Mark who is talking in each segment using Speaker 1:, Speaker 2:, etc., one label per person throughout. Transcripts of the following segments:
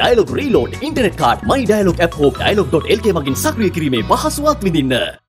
Speaker 1: Dialog reload internet card my Dialog app හෝ ඩයිලොග්.lk මගින් සක්‍රිය කිරීමේ පහසුවක් විඳින්න.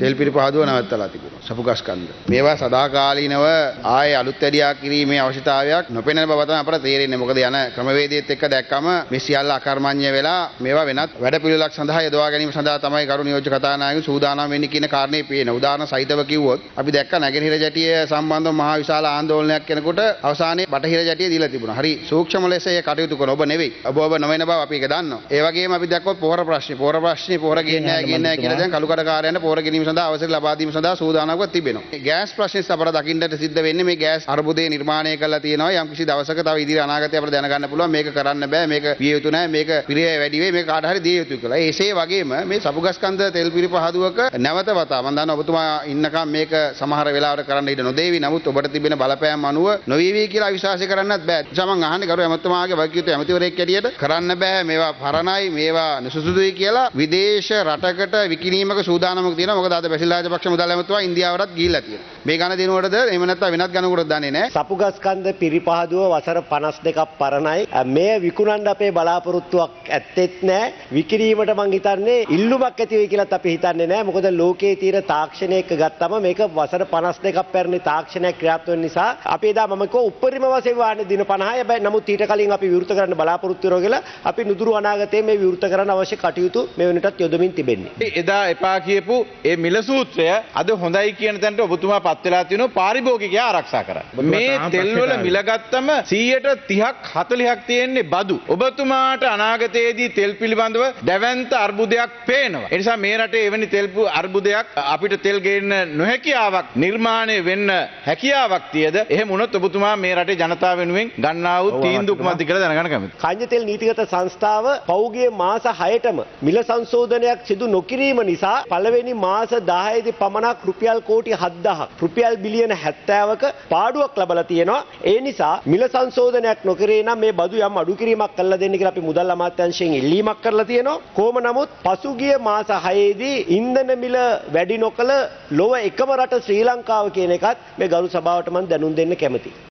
Speaker 2: තෙල් පිරිපහදුව නවත්තලා තිබුණා සපුගස්කන්ධ. මේවා සදාකාලීනව ආයේ අලුත් වැඩියා කිරීමේ අවශ්‍යතාවයක් නොපෙනෙන බව තමයි අපට තේරෙන්නේ. මොකද යන ක්‍රමවේදයේත් එක්ක දැක්කම මේ සියල්ල අකර්මණ්‍ය වෙලා මේවා වෙනත් වැඩපිළිවෙලක් සඳහා යොදවා ගැනීම සඳහා තමයි කරු නියෝජ්‍ය කතානායක සූදානම් වෙන්නේ කියන කාරණේ පේන. උදාහරණ සහිතව කිව්වොත් අපි දැක්ක නැගෙනහිර ජැටිය සම්බන්ධව මහා විශාල ආందోලනයක් කෙනකොට අවසානයේ බටහිර ජැටිය දීලා තිබුණා. හරි සූක්ෂම ලෙස ඒ කටයුතු කරන ඔබ නෙවෙයි. ඔබ ඔබ නොවන බව අපි ඒක දන්නවා. ඒ වගේම අපි දැක්කොත් පොහොර ප්‍රශ්නේ. පොහොර ප්‍රශ්නේ පොහොර ගේන්නේ නැහැ ගේන්නේ නැහැ කියලා දැන් කලුකඩ කාර්යයන්ට පොහොර ගැනීම සඳහා අවසර ලබා දීම සඳහා සූදානම්ව තිබෙනවා. ගෑස් ප්‍රශ්නේ අපට දකින්නට සිද්ධ වෙන්නේ මේ ගෑස් අර්බුදය නිර්මාණය කරලා තියෙනවා. යම්කිසි දවසක තව ඉදිරි අනාගතය අපිට දැනගන්න පුළුවන් මේක කරන්න බෑ මේක විය යුතු නැහැ මේක පිරිය වැඩි වෙයි මේක කාට හරි දිය යුතුයි කියලා. එසේ වගේම මේ සපුගස්කන්ධ තෙල් පිරිපහදුවක නැවත වතා මම දන්නවා ඔබතුමා ඉන්නකම් මේක සමහර වෙලාවට කරන්න ඉඩ නොදේවි. නමුත් ඔබට තිබෙන බලපෑම් අනුව නොවේවි කියලා විශ්වාස කරන්නත් බෑ. සමන් අහන්නේ කරු ඇමතුමාගේ වගකීතු ඇමතිවරයෙක් ඇටියට කරන්න බෑ මේවා පරණයි මේවා නුසුසුදුයි කියලා විදේශ රටකට විකිණීමක සූදානමක් තියෙනවා. මොකද අද බැසිල් රාජපක්ෂ මුදල් ඇමතුමා ඉන්දියාවටත් ගිහිල්ලා තියෙනවා. මේ ගණ දිනුවටද එහෙම නැත්නම් වෙනත් ගණනකටද දන්නේ නැහැ.
Speaker 3: සපුගස්කන්ධ පිරිපහදුව වසර 52ක් පරණයි. මේ විකුණන්න අපේ බලාපොරොත්තුවක් ඇත්තෙත් නැහැ. විකිණීමට මං හිතන්නේ ඉල්ලුමක් ඇති වෙයි කියලාත් අපි හිතන්නේ නැහැ. මොකද ලෝකයේ තියෙන තාක්ෂණයක ගත්තම මේක වසර 52ක් පැරණි තාක්ෂණයක් ක්‍රියාත්මක වෙන නිසා අපි එදා මම කිව්වා උපරිම වශයෙන් වාහනේ දින 50යි. හැබැයි නමුත් ඊට කලින් අපි විවෘත කරන්න බලාපොරොත්තු වෙනවා කියලා අපි නුදුරු අනාගතයේ මේ විවෘත කරන්න අවශ්‍ය කටයුතු මේ වෙනටත් යොදමින් තිබෙන්නේ.
Speaker 4: එදා එපා කියපු ඒ මිල සූත්‍රය අද හොඳයි කියන තැනට ඔබතුමා පත් වෙලා තියෙනවා පාරිභෝගිකයා ආරක්ෂා කරන්න. මේ තෙල්වල මිල ගත්තම 130ක් 40ක් තියෙන්නේ බදු. ඔබතුමාට අනාගතයේදී තෙල් පිළිබඳව දැවැන්ත අර්බුදයක් පේනවා. ඒ නිසා මේ රටේ එවැනි තෙල් අර්බුදයක් අපිට තෙල් ගේන්න නොහැකියාවක් නිර්මාණය වෙන්න හැකියාවක් තියද එහෙම වුණොත් ඔබතුමා මේ රටේ ජනතාව වෙනුවෙන් ගන්නා වූ තීන්දුව කුමක්ද කියලා දැනගන්න කැමතියි.
Speaker 3: කඤ්ඤ තෙල් නීතිගත සංස්ථාව පෞගේ මාස 6ටම මිල සංශෝධනයක් සිදු නොකිරීම නිසා පළවෙනි මාස 10 දී පමණක් රුපියල් කෝටි 7000ක් රුපියල් බිලියන 70ක පාඩුවක් ලබලා තියෙනවා. ඒ නිසා මිල සංශෝධනයක් නොකරේ නම් මේ බදු යම් අඩු කිරීමක් කළා දෙන්න කියලා අපි මුදල් අමාත්‍යාංශයෙන් ඉල්ලීමක් කරලා තියෙනවා. කොහොම නමුත් පසුගිය මාස 6 දී ඉන්ධන මිල වැඩි නොකළ ලොව එකම රට ශ්‍රී ලංකාව කියන එකත් මේ ගරු සභාවට මම දැනුම් දෙන්න කැමතියි.